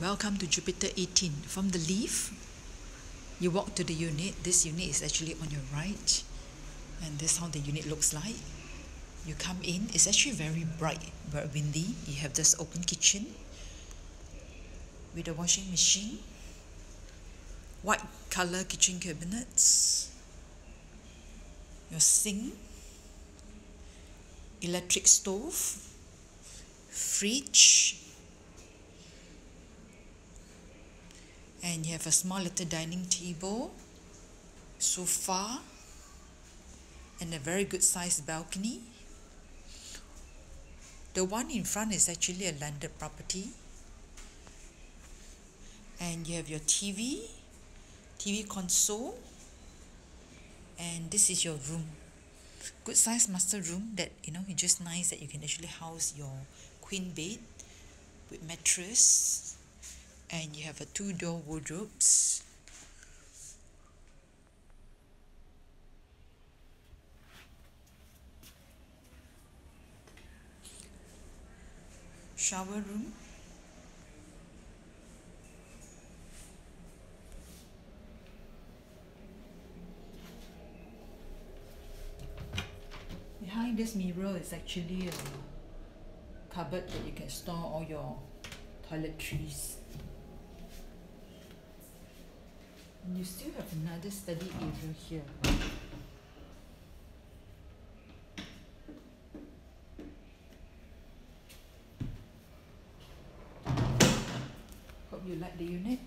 Welcome to Jupiter 18. From the leaf, you walk to the unit. This unit is actually on your right, and this is how the unit looks like. You come in, it's actually very bright, very windy. You have this open kitchen with a washing machine, white color kitchen cabinets, your sink, electric stove, fridge, and you have a small little dining table, sofa, and a very good sized balcony. The one in front is actually a landed property. And you have your TV, TV console, and this is your room. Good sized master room that you know it's just nice that you can actually house your queen bed with mattress and you have a two door wardrobes shower room. Behind this mirror is actually a cupboard that you can store all your toiletries and you still have another study area here. Hope you like the unit